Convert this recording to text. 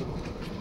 Absolutely.